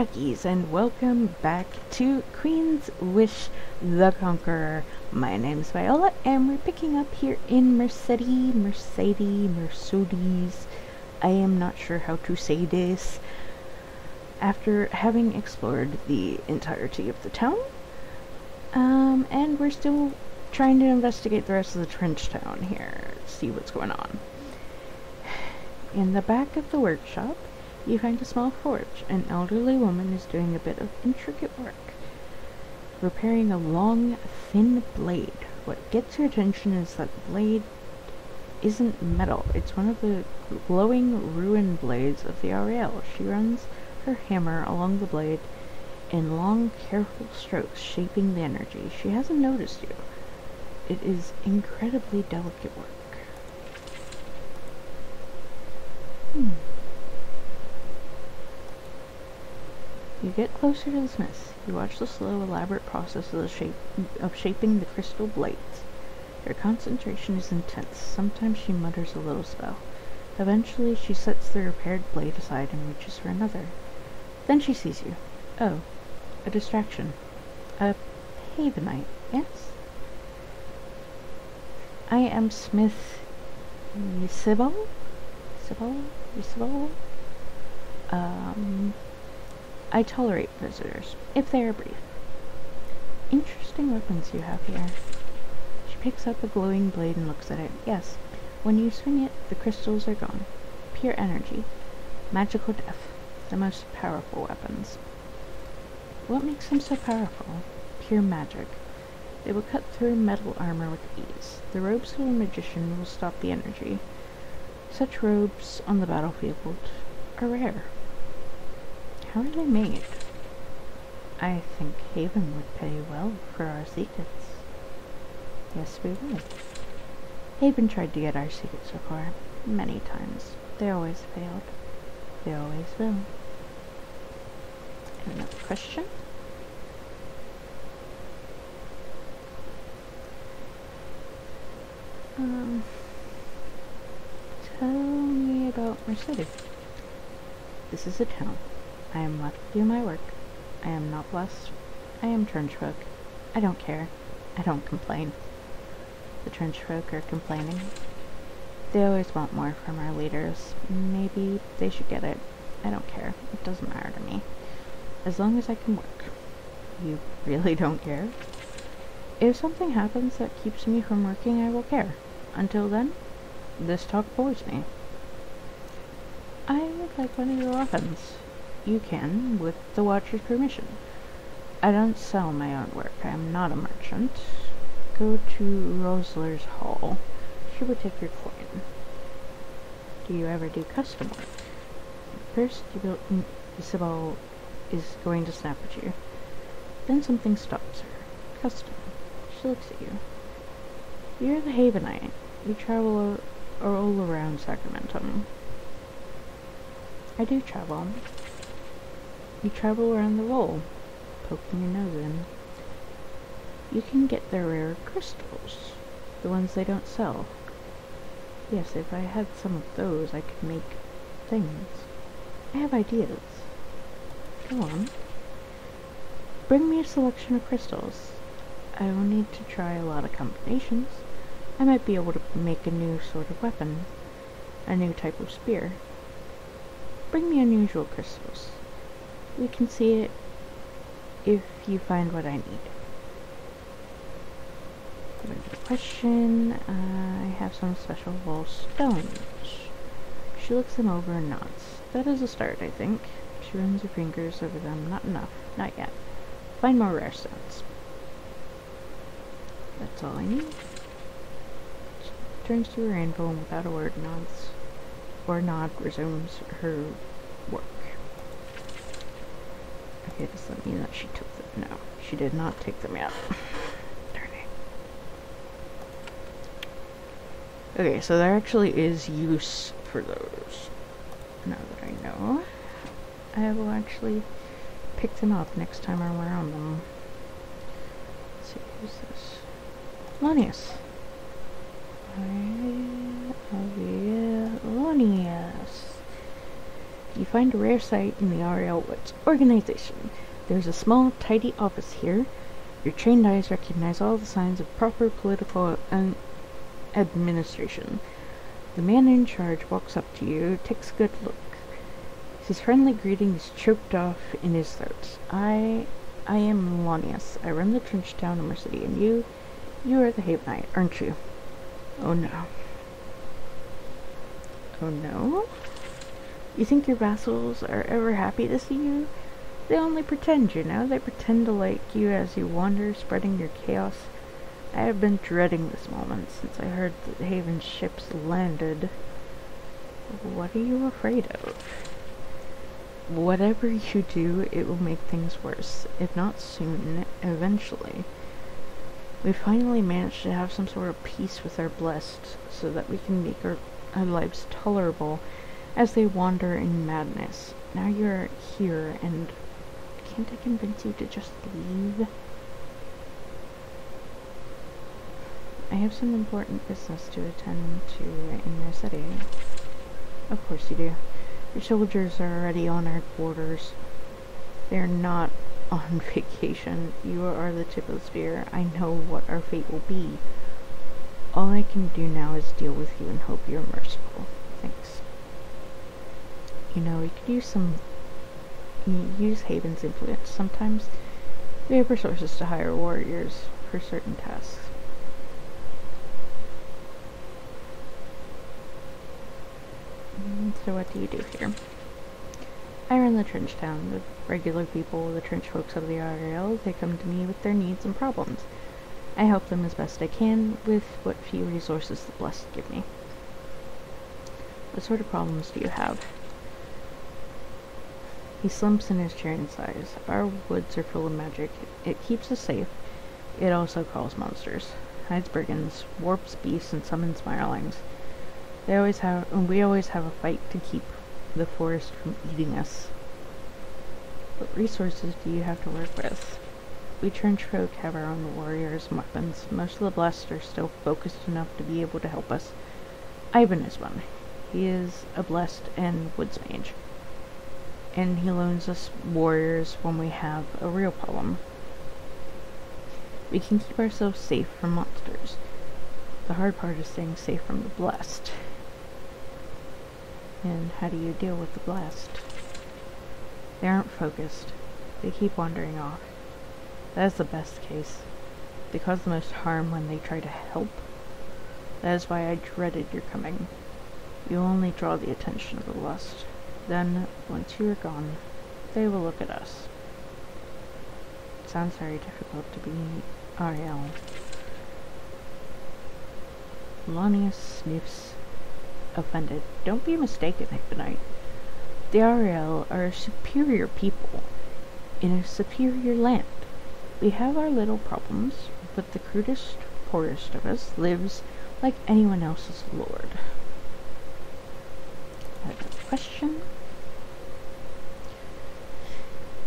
duckies, and welcome back to Queen's Wish the Conqueror. My name's Viola, and we're picking up here in Mercedes, Mercedes, Mercedes. I am not sure how to say this. After having explored the entirety of the town, um, and we're still trying to investigate the rest of the trench town here, see what's going on. In the back of the workshop, you find a small forge. An elderly woman is doing a bit of intricate work, repairing a long, thin blade. What gets your attention is that the blade isn't metal. It's one of the glowing rune blades of the Ariel. She runs her hammer along the blade in long, careful strokes, shaping the energy. She hasn't noticed you. It is incredibly delicate work. Hmm. You get closer to the smith. You watch the slow, elaborate process of, the shape, of shaping the crystal blades. Her concentration is intense. Sometimes she mutters a little spell. Eventually, she sets the repaired blade aside and reaches for another. Then she sees you. Oh, a distraction. A Havenite, yes? I am Smith Sybil? Sybil? Sybil? Um, I tolerate visitors, if they are brief. Interesting weapons you have here. She picks up a glowing blade and looks at it. Yes, when you swing it, the crystals are gone. Pure energy. Magical death. The most powerful weapons. What makes them so powerful? Pure magic. They will cut through metal armor with ease. The robes of a magician will stop the energy. Such robes on the battlefield are rare. How are they made? I think Haven would pay well for our secrets. Yes, we would. Haven tried to get our secrets before, many times. They always failed. They always will. Another question? Um, tell me about Mercedes. This is a town. I am left to do my work. I am not blessed. I am trench folk. I don't care. I don't complain. The trench folk are complaining. They always want more from our leaders. Maybe they should get it. I don't care. It doesn't matter to me. As long as I can work. You really don't care? If something happens that keeps me from working, I will care. Until then, this talk bores me. I would like one of your weapons you can with the Watcher's permission. I don't sell my own work. I am not a merchant. Go to Rosler's Hall. She will take your coin. Do you ever do custom work? First, you build mm, Ysbal is going to snap at you. Then something stops her. Custom. She looks at you. You're the Havenite. You travel all around Sacrament. I do travel. You travel around the roll, poking your nose in. You can get their rare crystals, the ones they don't sell. Yes, if I had some of those, I could make things. I have ideas. Go on. Bring me a selection of crystals. I will need to try a lot of combinations. I might be able to make a new sort of weapon, a new type of spear. Bring me unusual crystals we can see it if you find what I need. question. Uh, I have some special stones. She looks them over and nods. That is a start, I think. She runs her fingers over them. Not enough. Not yet. Find more rare stones. That's all I need. She turns to her anvil and without a word nods, or nod resumes her work. Okay, does that mean that she took them? No, she did not take them yet. Okay, so there actually is use for those. Now that I know, I will actually pick them up next time I'm around them. Let's see, who's this? Lonius. Lonius. You find a rare site in the Ariel Woods organization. There's a small, tidy office here. Your trained eyes recognize all the signs of proper political administration. The man in charge walks up to you, takes a good look. His friendly greeting is choked off in his throat. I I am Melanius. I run the trench town in Mercity, and you you are the Havenite, aren't you? Oh no. Oh no? You think your vassals are ever happy to see you? They only pretend, you know. They pretend to like you as you wander, spreading your chaos. I have been dreading this moment since I heard that Haven's ships landed. What are you afraid of? Whatever you do, it will make things worse. If not soon, eventually. We finally managed to have some sort of peace with our blessed, so that we can make our, our lives tolerable as they wander in madness. Now you're here, and can't I convince you to just leave? I have some important business to attend to in the city. Of course you do. Your soldiers are already on our borders. They're not on vacation. You are the tip of the spear. I know what our fate will be. All I can do now is deal with you and hope you're merciful. You know, we could use some... Use Haven's influence. Sometimes we have resources to hire warriors for certain tasks. Mm, so what do you do here? I run the trench town. The regular people, the trench folks of the Ariel, they come to me with their needs and problems. I help them as best I can with what few resources the blessed give me. What sort of problems do you have? He slumps in his chair and sighs. Our woods are full of magic. It keeps us safe. It also calls monsters. Hides brigands, warps beasts, and summons mirelings. They always have, we always have a fight to keep the forest from eating us. What resources do you have to work with? We trench folk have our own warriors and weapons. Most of the blessed are still focused enough to be able to help us. Ivan is one. He is a blessed and woods mage. And he loans us warriors when we have a real problem. We can keep ourselves safe from monsters. The hard part is staying safe from the blessed. And how do you deal with the blessed? They aren't focused. They keep wandering off. That is the best case. They cause the most harm when they try to help. That is why I dreaded your coming. You only draw the attention of the lust. Then, once you are gone, they will look at us. It sounds very difficult to be Ariel. Melania sniffs offended. Don't be mistaken, Havenite. The Ariel are a superior people in a superior land. We have our little problems, but the crudest, poorest of us lives like anyone else's lord. A question?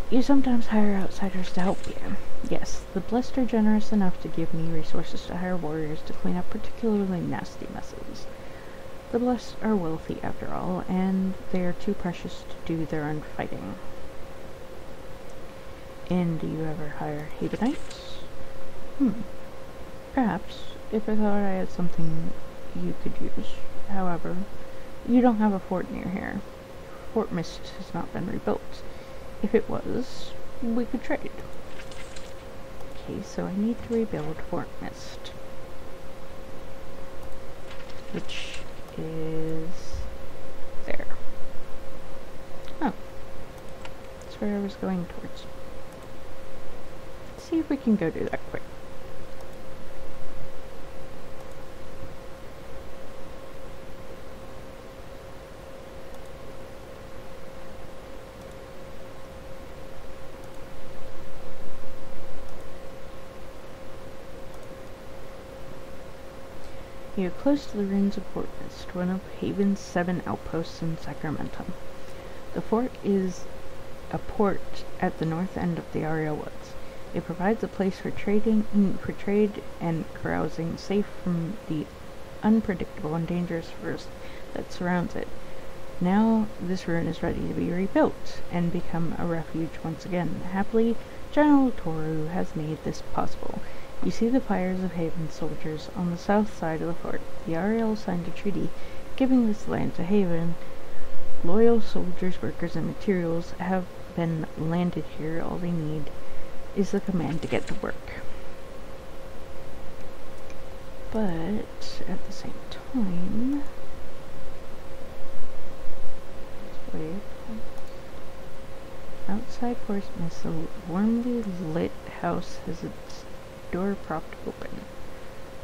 You sometimes hire outsiders to help you. Yes, the blessed are generous enough to give me resources to hire warriors to clean up particularly nasty messes. The blessed are wealthy after all, and they are too precious to do their own fighting. And do you ever hire Havenites? Hmm. Perhaps, if I thought I had something you could use. However, you don't have a fort near here. Fort Mist has not been rebuilt. If it was, we could trade. Okay, so I need to rebuild Fort Mist. Which is there. Oh. That's where I was going towards. Let's see if we can go do that quick. You are close to the ruins of Fort Mist, one of Haven's seven outposts in Sacrament. The fort is a port at the north end of the Ariel Woods. It provides a place for trading, mm, for trade and carousing, safe from the unpredictable and dangerous forest that surrounds it. Now this ruin is ready to be rebuilt and become a refuge once again. Happily, General Toru has made this possible. You see the fires of Haven soldiers on the south side of the fort. The Ariel signed a treaty giving this land to Haven. Loyal soldiers, workers, and materials have been landed here. All they need is the command to get to work. But at the same time. Outside Mist, a warmly lit house has its door propped open.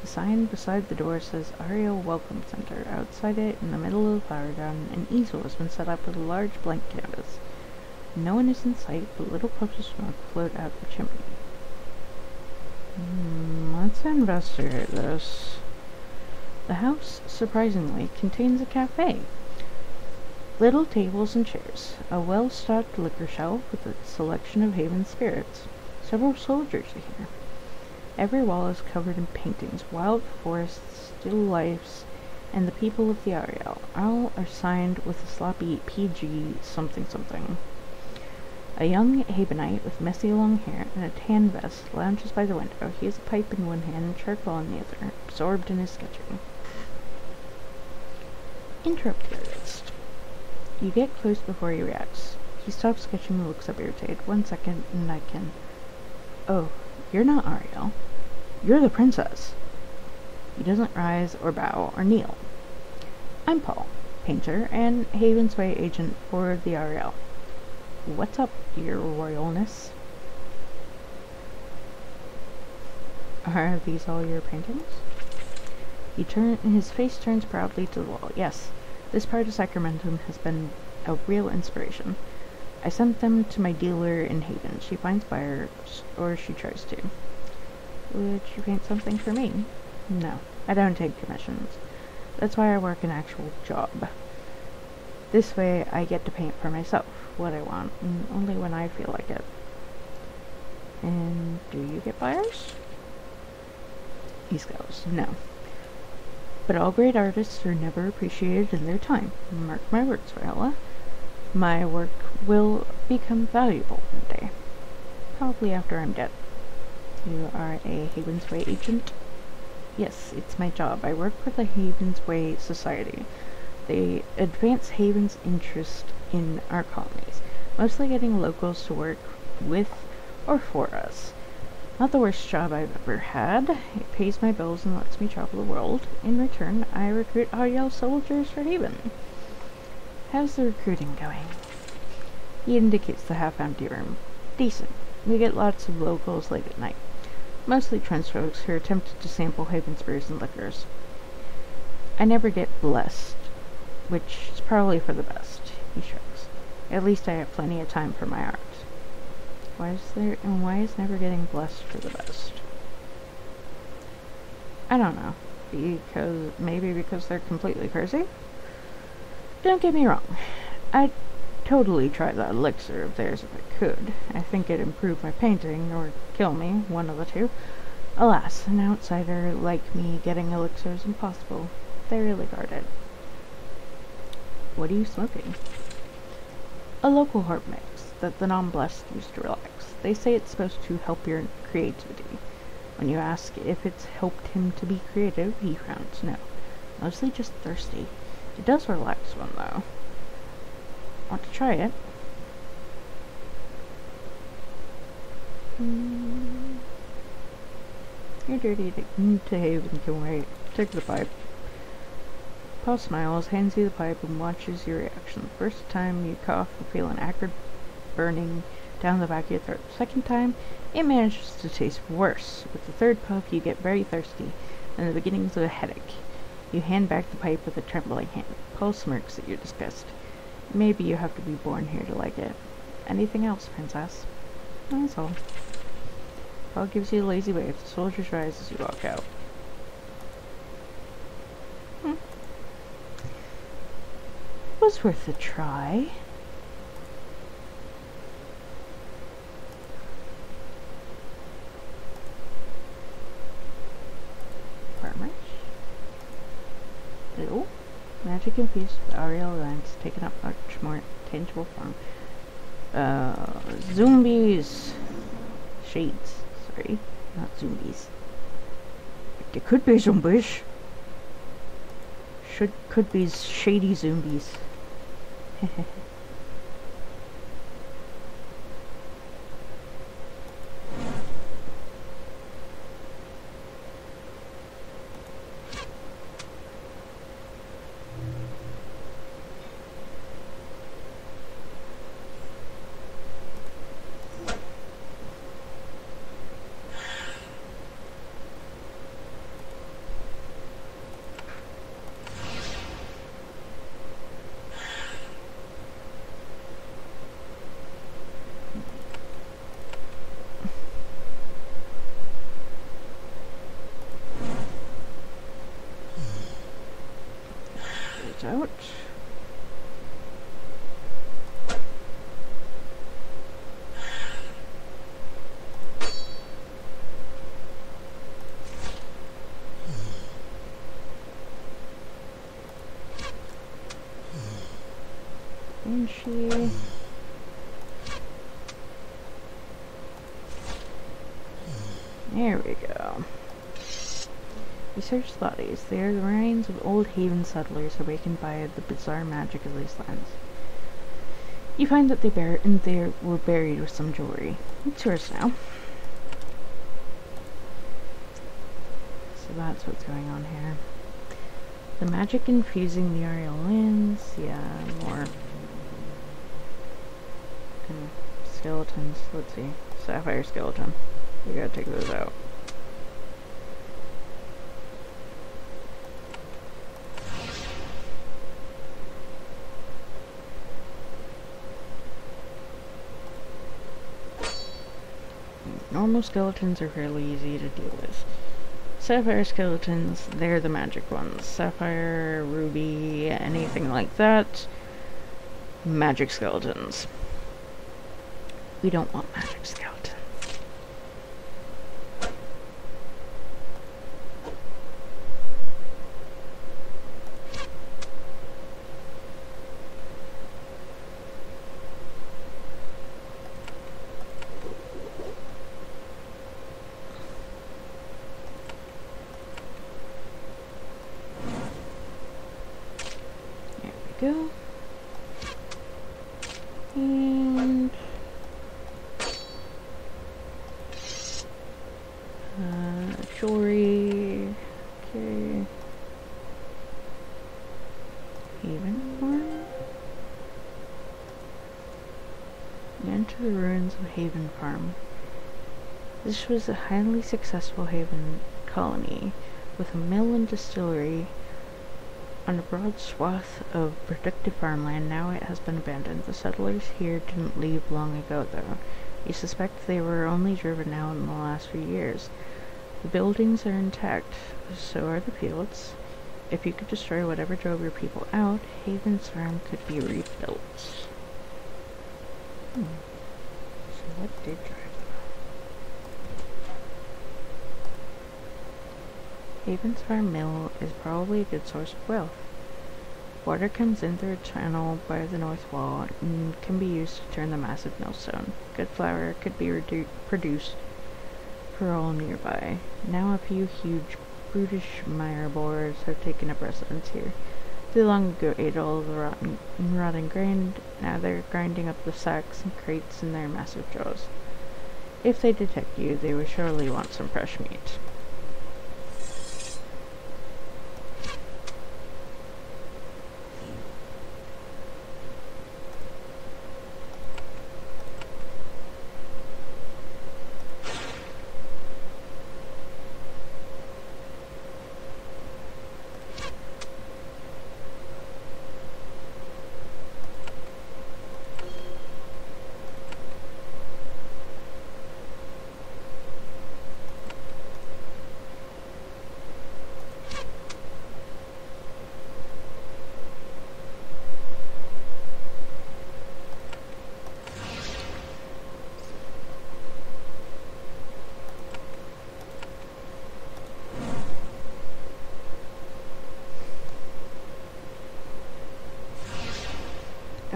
The sign beside the door says Ariel Welcome Center. Outside it, in the middle of the flower garden, an easel has been set up with a large blank canvas. No one is in sight, but little puffs of smoke float out the chimney. Hmm, let's investigate this. The house, surprisingly, contains a cafe. Little tables and chairs, a well-stocked liquor shelf with a selection of Haven spirits. Several soldiers are here. Every wall is covered in paintings, wild forests, still lifes, and the people of the Ariel. All are signed with a sloppy PG something something. A young Havenite with messy long hair and a tan vest lounges by the window. He has a pipe in one hand and charcoal in the other, absorbed in his sketching. Interrupt the artist. You get close before he reacts. He stops sketching and looks up irritated. One second, and I can... Oh, you're not Ariel. You're the princess. He doesn't rise or bow or kneel. I'm Paul, painter and Haven's Way agent for the Ariel. What's up, your royalness? Are these all your paintings? He turn his face turns proudly to the wall. Yes, this part of Sacrament has been a real inspiration. I sent them to my dealer in Haven. She finds buyers, or she tries to. Would you paint something for me? No, I don't take commissions. That's why I work an actual job. This way I get to paint for myself what I want, and only when I feel like it. And do you get buyers? He scowls. No. But all great artists are never appreciated in their time. Mark my words, Viola. My work will become valuable one day. Probably after I'm dead. You are a Haven's Way agent? Yes, it's my job. I work for the Haven's Way Society. They advance Haven's interest in our colonies, mostly getting locals to work with or for us. Not the worst job I've ever had. It pays my bills and lets me travel the world. In return, I recruit Ariel soldiers for Haven. How's the recruiting going? He indicates the half-empty room. Decent. We get lots of locals late at night mostly trench folks who are tempted to sample Haven's beers and liquors. I never get blessed, which is probably for the best, he shrugs. At least I have plenty of time for my art. Why is there, and why is never getting blessed for the best? I don't know. Because, maybe because they're completely crazy? Don't get me wrong. I'd totally try that elixir of theirs if I could. I think it'd improve my painting, or kill me, one of the two. Alas, an outsider like me getting elixir is impossible. They really guard it. What are you smoking? A local herb mix that the non-blessed use to relax. They say it's supposed to help your creativity. When you ask if it's helped him to be creative, he frowns. No. Mostly just thirsty. It does relax one, though want to try it. Mm. You're dirty to, to Haven can wait. Take the pipe. Paul smiles, hands you the pipe, and watches your reaction. The first time you cough, you feel an acrid burning down the back of your throat. Second time, it manages to taste worse. With the third puff, you get very thirsty, and the beginnings of a headache. You hand back the pipe with a trembling hand. Paul smirks at your disgust. Maybe you have to be born here to like it. Anything else, princess? That's all. Paul gives you a lazy wave. The soldiers rise as you walk out. Hmm. Was worth a try. Magic infused Ariel lens, taken up much more tangible form. Uh, zombies. Shades. Sorry, not zombies. There could be zombies. Should could be shady zombies. out. Banshee. There we go. We searched bodies. They are the remains of old Haven settlers awakened by the bizarre magic of these lands. You find that they, bur and they were buried with some jewelry. It's yours now. So that's what's going on here. The magic infusing the Ariel lands. Yeah, more skeletons. Let's see. Sapphire skeleton. We gotta take those out. normal skeletons are fairly easy to deal with. Sapphire skeletons, they're the magic ones. Sapphire, ruby, anything like that. Magic skeletons. We don't want magic skeletons. go. And uh, jewelry. Okay. Haven Farm. Enter the ruins of Haven Farm. This was a highly successful Haven colony with a mill and distillery on a broad swath of productive farmland, now it has been abandoned. The settlers here didn't leave long ago, though. You suspect they were only driven out in the last few years. The buildings are intact, so are the fields. If you could destroy whatever drove your people out, Haven's farm could be rebuilt. Hmm. So what did drive Haven's Farm Mill is probably a good source of wealth. Water comes in through a channel by the north wall and can be used to turn the massive millstone. Good flour could be produced for all nearby. Now a few huge brutish mire have taken up residence here. They long ago ate all the rotten, rotten grain, now they're grinding up the sacks and crates in their massive jaws. If they detect you, they will surely want some fresh meat.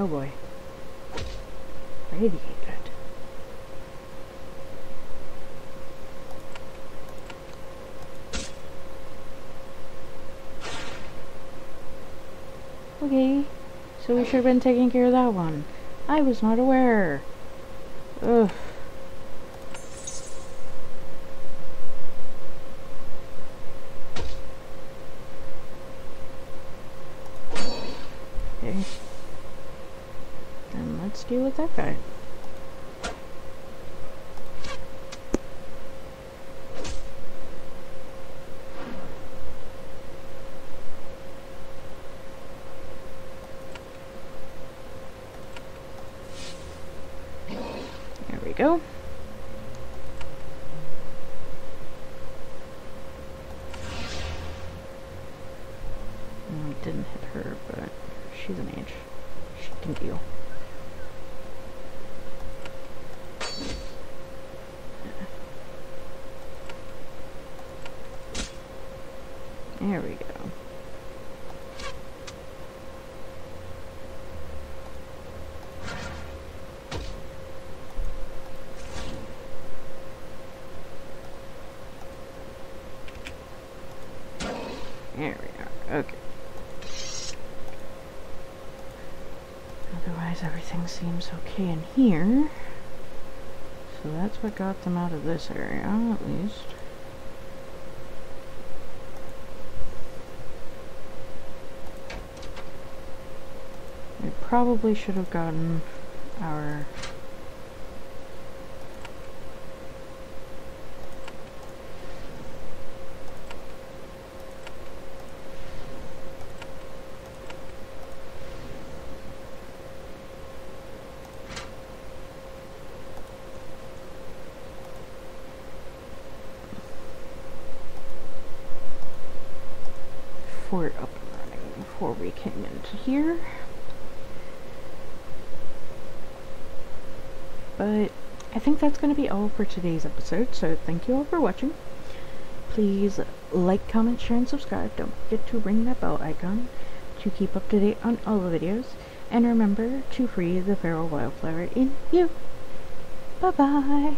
Oh boy. Radiated. Okay, so we should have been taking care of that one. I was not aware. Ugh. Okay. Let's deal with that guy. There we go. Mm, it didn't hit her, but she's a mage. She can deal. There we go. There we are. Okay. Otherwise, everything seems okay in here. So that's what got them out of this area, at least. We probably should have gotten our up and running before we came into here. But I think that's going to be all for today's episode, so thank you all for watching. Please like, comment, share, and subscribe. Don't forget to ring that bell icon to keep up to date on all the videos. And remember to free the feral wildflower in you. Bye-bye!